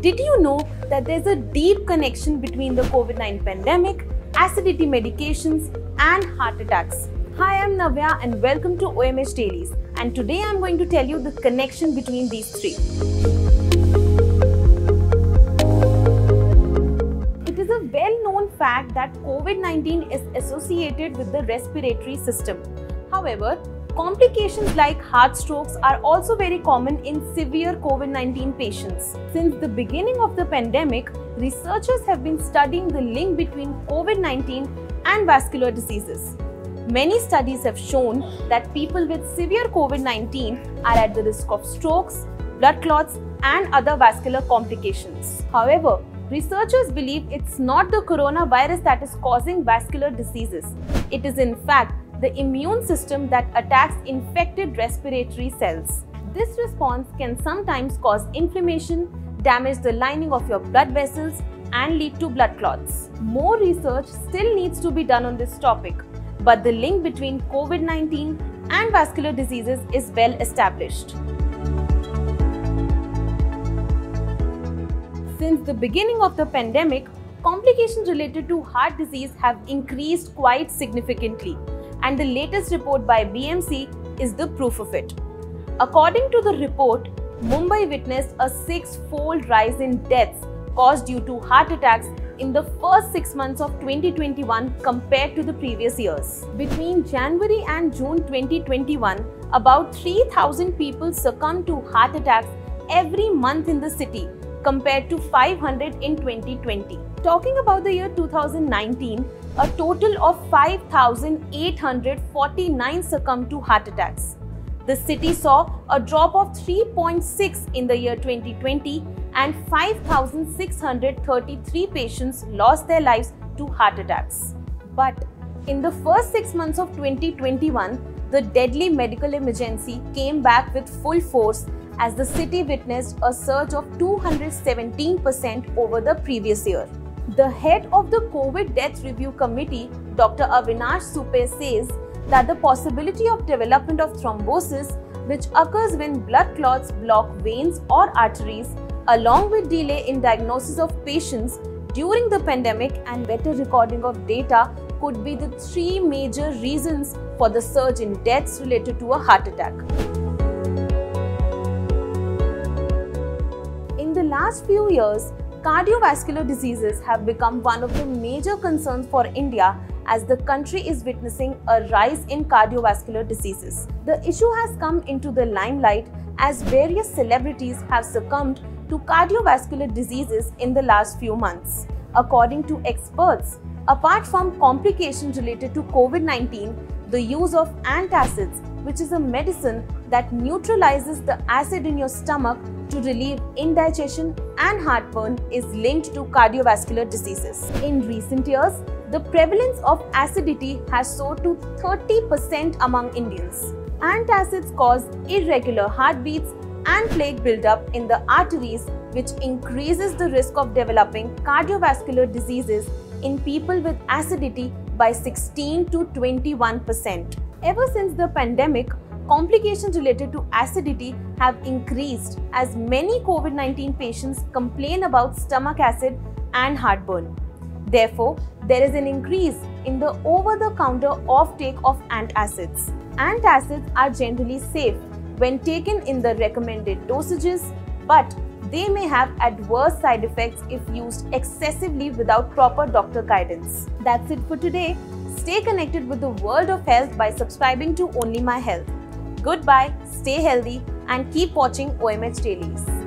Did you know that there's a deep connection between the COVID 19 pandemic, acidity medications, and heart attacks? Hi, I'm Navya, and welcome to OMH Dailies. And today I'm going to tell you the connection between these three. It is a well known fact that COVID 19 is associated with the respiratory system. However, Complications like heart strokes are also very common in severe COVID 19 patients. Since the beginning of the pandemic, researchers have been studying the link between COVID 19 and vascular diseases. Many studies have shown that people with severe COVID 19 are at the risk of strokes, blood clots, and other vascular complications. However, researchers believe it's not the coronavirus that is causing vascular diseases. It is, in fact, the immune system that attacks infected respiratory cells. This response can sometimes cause inflammation, damage the lining of your blood vessels, and lead to blood clots. More research still needs to be done on this topic, but the link between COVID 19 and vascular diseases is well established. Since the beginning of the pandemic, complications related to heart disease have increased quite significantly and the latest report by BMC is the proof of it. According to the report, Mumbai witnessed a six fold rise in deaths caused due to heart attacks in the first six months of 2021 compared to the previous years. Between January and June 2021, about 3,000 people succumbed to heart attacks every month in the city compared to 500 in 2020. Talking about the year 2019, a total of 5,849 succumbed to heart attacks. The city saw a drop of 3.6 in the year 2020 and 5,633 patients lost their lives to heart attacks. But in the first six months of 2021, the deadly medical emergency came back with full force as the city witnessed a surge of 217% over the previous year. The head of the COVID Death Review Committee, Dr. Avinash Supe, says that the possibility of development of thrombosis, which occurs when blood clots block veins or arteries, along with delay in diagnosis of patients during the pandemic and better recording of data, could be the three major reasons for the surge in deaths related to a heart attack. In the last few years, Cardiovascular diseases have become one of the major concerns for India as the country is witnessing a rise in cardiovascular diseases. The issue has come into the limelight as various celebrities have succumbed to cardiovascular diseases in the last few months. According to experts, apart from complications related to COVID 19, the use of antacids, which is a medicine that neutralizes the acid in your stomach to relieve indigestion and heartburn is linked to cardiovascular diseases. In recent years, the prevalence of acidity has soared to 30% among Indians. Antacids cause irregular heartbeats and plaque buildup in the arteries which increases the risk of developing cardiovascular diseases in people with acidity by 16 to 21%. Ever since the pandemic, complications related to acidity have increased as many COVID 19 patients complain about stomach acid and heartburn. Therefore, there is an increase in the over the counter offtake of antacids. Antacids are generally safe when taken in the recommended dosages, but they may have adverse side effects if used excessively without proper doctor guidance. That's it for today. Stay connected with the world of health by subscribing to Only My Health. Goodbye, stay healthy, and keep watching OMH Dailies.